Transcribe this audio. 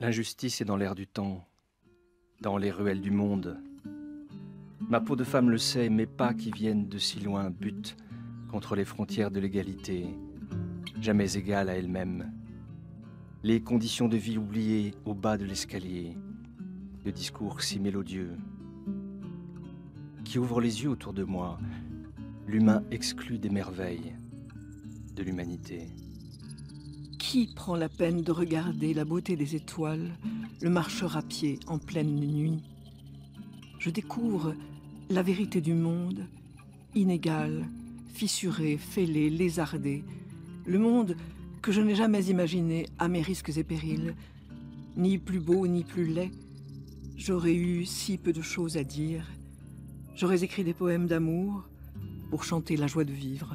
L'injustice est dans l'air du temps, dans les ruelles du monde. Ma peau de femme le sait, mes pas qui viennent de si loin butent contre les frontières de l'égalité, jamais égale à elle-même. Les conditions de vie oubliées au bas de l'escalier, le discours si mélodieux, qui ouvre les yeux autour de moi, l'humain exclu des merveilles de l'humanité. Qui prend la peine de regarder la beauté des étoiles, le marcheur à pied en pleine nuit? Je découvre la vérité du monde, inégale, fissuré, fêlé, lézardé, le monde que je n'ai jamais imaginé à mes risques et périls, ni plus beau ni plus laid. J'aurais eu si peu de choses à dire. J'aurais écrit des poèmes d'amour pour chanter la joie de vivre.